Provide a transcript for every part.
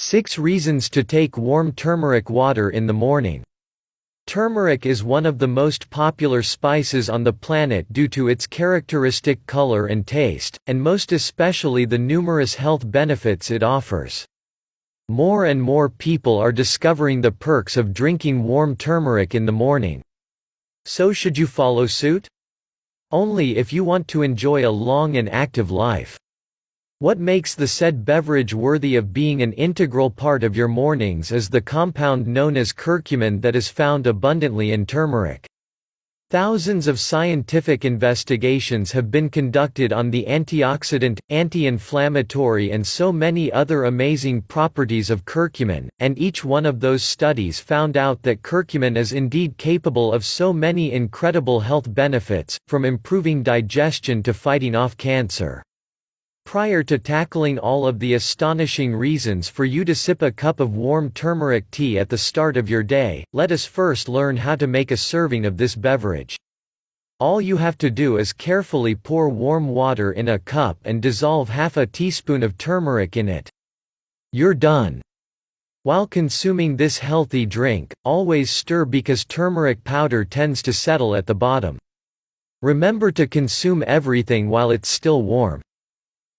6 Reasons to take warm turmeric water in the morning. Turmeric is one of the most popular spices on the planet due to its characteristic color and taste, and most especially the numerous health benefits it offers. More and more people are discovering the perks of drinking warm turmeric in the morning. So should you follow suit? Only if you want to enjoy a long and active life. What makes the said beverage worthy of being an integral part of your mornings is the compound known as curcumin that is found abundantly in turmeric. Thousands of scientific investigations have been conducted on the antioxidant, anti-inflammatory and so many other amazing properties of curcumin, and each one of those studies found out that curcumin is indeed capable of so many incredible health benefits, from improving digestion to fighting off cancer. Prior to tackling all of the astonishing reasons for you to sip a cup of warm turmeric tea at the start of your day, let us first learn how to make a serving of this beverage. All you have to do is carefully pour warm water in a cup and dissolve half a teaspoon of turmeric in it. You're done. While consuming this healthy drink, always stir because turmeric powder tends to settle at the bottom. Remember to consume everything while it's still warm.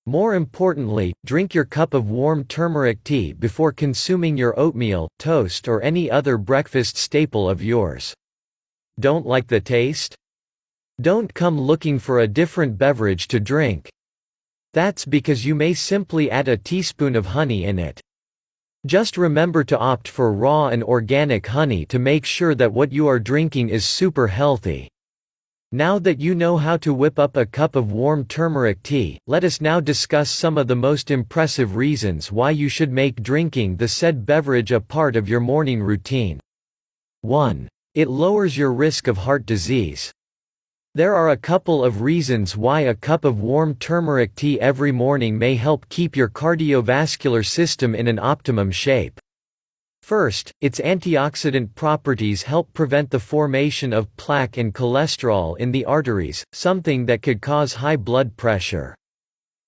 More importantly, drink your cup of warm turmeric tea before consuming your oatmeal, toast or any other breakfast staple of yours. Don't like the taste? Don't come looking for a different beverage to drink. That's because you may simply add a teaspoon of honey in it. Just remember to opt for raw and organic honey to make sure that what you are drinking is super healthy. Now that you know how to whip up a cup of warm turmeric tea, let us now discuss some of the most impressive reasons why you should make drinking the said beverage a part of your morning routine. 1. It lowers your risk of heart disease. There are a couple of reasons why a cup of warm turmeric tea every morning may help keep your cardiovascular system in an optimum shape. First, its antioxidant properties help prevent the formation of plaque and cholesterol in the arteries, something that could cause high blood pressure.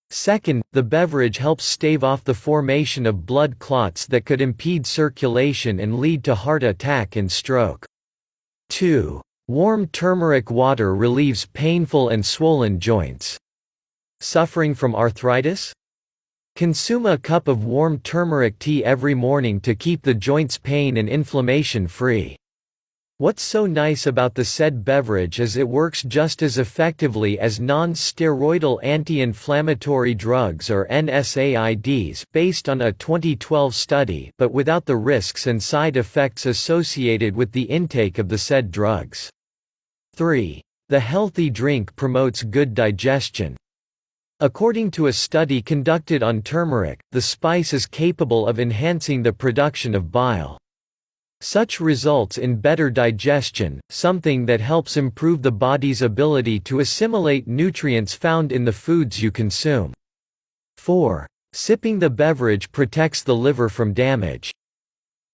Second, the beverage helps stave off the formation of blood clots that could impede circulation and lead to heart attack and stroke. 2. Warm turmeric water relieves painful and swollen joints. Suffering from arthritis? Consume a cup of warm turmeric tea every morning to keep the joints pain and inflammation free. What's so nice about the said beverage is it works just as effectively as non-steroidal anti-inflammatory drugs or NSAIDs based on a 2012 study but without the risks and side effects associated with the intake of the said drugs. 3. The healthy drink promotes good digestion. According to a study conducted on turmeric, the spice is capable of enhancing the production of bile. Such results in better digestion, something that helps improve the body's ability to assimilate nutrients found in the foods you consume. 4. Sipping the beverage protects the liver from damage.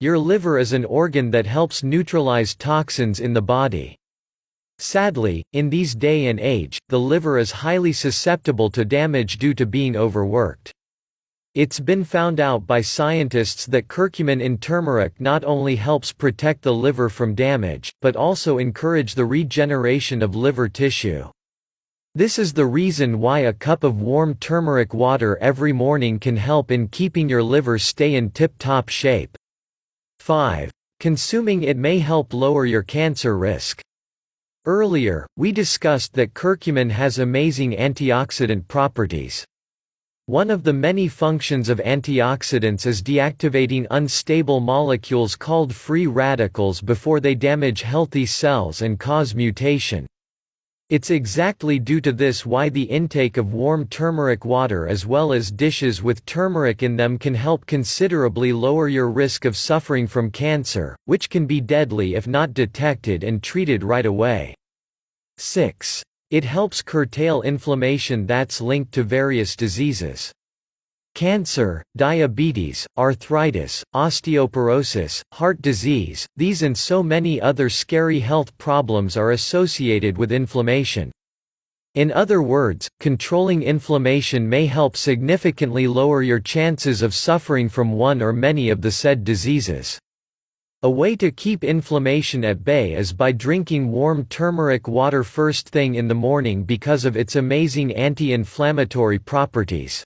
Your liver is an organ that helps neutralize toxins in the body. Sadly, in these day and age, the liver is highly susceptible to damage due to being overworked. It's been found out by scientists that curcumin in turmeric not only helps protect the liver from damage, but also encourage the regeneration of liver tissue. This is the reason why a cup of warm turmeric water every morning can help in keeping your liver stay in tip-top shape. 5. Consuming it may help lower your cancer risk. Earlier, we discussed that curcumin has amazing antioxidant properties. One of the many functions of antioxidants is deactivating unstable molecules called free radicals before they damage healthy cells and cause mutation. It's exactly due to this why the intake of warm turmeric water as well as dishes with turmeric in them can help considerably lower your risk of suffering from cancer, which can be deadly if not detected and treated right away. 6. It helps curtail inflammation that's linked to various diseases. Cancer, diabetes, arthritis, osteoporosis, heart disease, these and so many other scary health problems are associated with inflammation. In other words, controlling inflammation may help significantly lower your chances of suffering from one or many of the said diseases. A way to keep inflammation at bay is by drinking warm turmeric water first thing in the morning because of its amazing anti-inflammatory properties.